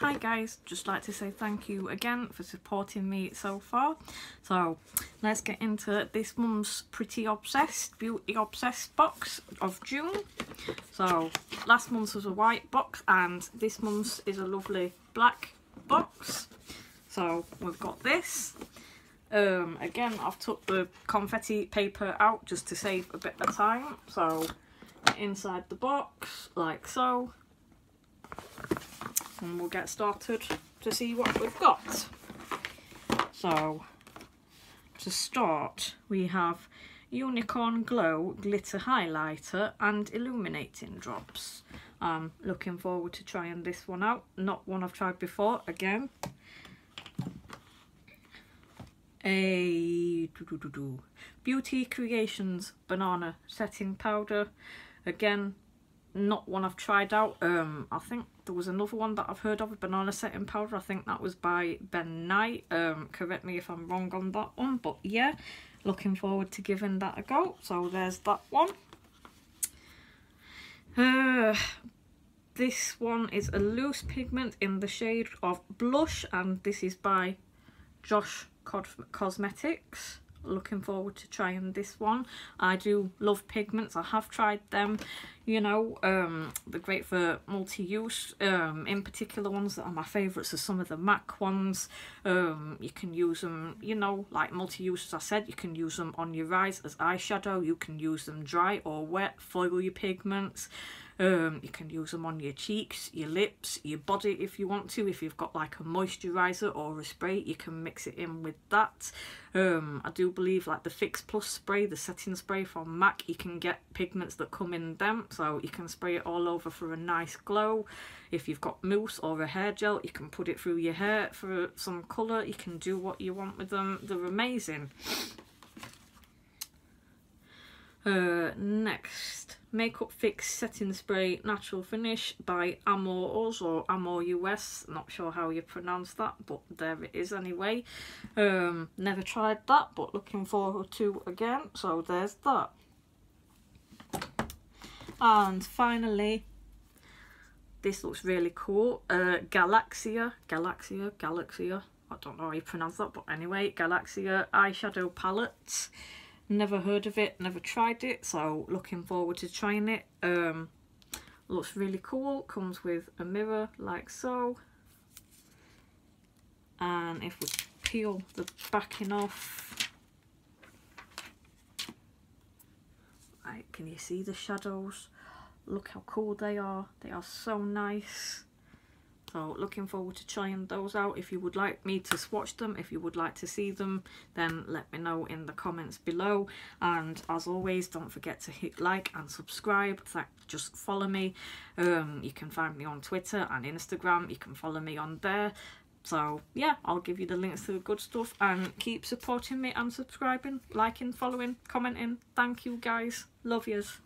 Hi guys, just like to say thank you again for supporting me so far. So let's get into this month's Pretty Obsessed, Beauty Obsessed box of June. So last month's was a white box and this month's is a lovely black box. So we've got this. Um, again, I've took the confetti paper out just to save a bit of time. So inside the box, like so and we'll get started to see what we've got. So, to start, we have Unicorn Glow Glitter Highlighter and Illuminating Drops. I'm looking forward to trying this one out. Not one I've tried before, again. A doo -doo -doo Beauty Creations Banana Setting Powder. Again, not one I've tried out. Um, I think there was another one that I've heard of, a Banana Setting Powder. I think that was by Ben Nye. Um, correct me if I'm wrong on that one. But yeah, looking forward to giving that a go. So there's that one. Uh, this one is a loose pigment in the shade of Blush. And this is by Josh Cosmetics looking forward to trying this one. I do love pigments. I have tried them you know um they're great for multi-use um in particular ones that are my favorites are some of the mac ones. Um you can use them you know like multi-use as i said you can use them on your eyes as eyeshadow. You can use them dry or wet foil your pigments um, you can use them on your cheeks, your lips, your body if you want to. If you've got like a moisturiser or a spray, you can mix it in with that. Um, I do believe like the Fix Plus spray, the setting spray from MAC, you can get pigments that come in them. So you can spray it all over for a nice glow. If you've got mousse or a hair gel, you can put it through your hair for some colour. You can do what you want with them. They're amazing. Uh, next, Makeup Fix Setting Spray Natural Finish by Amore Us or Amore US. Not sure how you pronounce that, but there it is anyway. Um, never tried that, but looking forward to again. So there's that. And finally, this looks really cool. Uh, Galaxia, Galaxia, Galaxia. I don't know how you pronounce that, but anyway, Galaxia eyeshadow palette never heard of it never tried it so looking forward to trying it. Um looks really cool comes with a mirror like so. And if we peel the backing off right can you see the shadows? Look how cool they are they are so nice so looking forward to trying those out. If you would like me to swatch them, if you would like to see them, then let me know in the comments below. And as always, don't forget to hit like and subscribe. Just follow me. Um, you can find me on Twitter and Instagram. You can follow me on there. So yeah, I'll give you the links to the good stuff and keep supporting me and subscribing, liking, following, commenting. Thank you guys. Love yous.